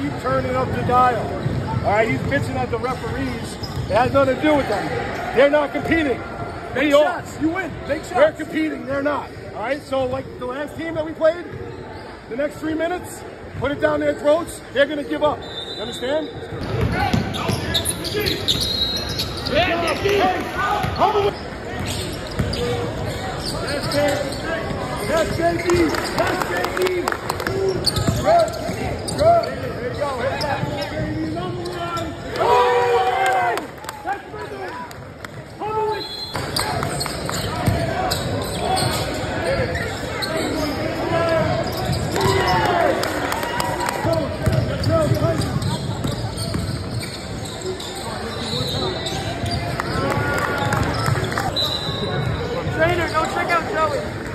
keep turning up the dial. All right, he's bitching at the referees. It has nothing to do with them. They're not competing. They Make are. shots. You win. Make shots. They're competing. They're not. All right. So like the last team that we played, the next three minutes, put it down their throats. They're gonna give up. You understand? That's it. That's JB. That's. That's check out Joey.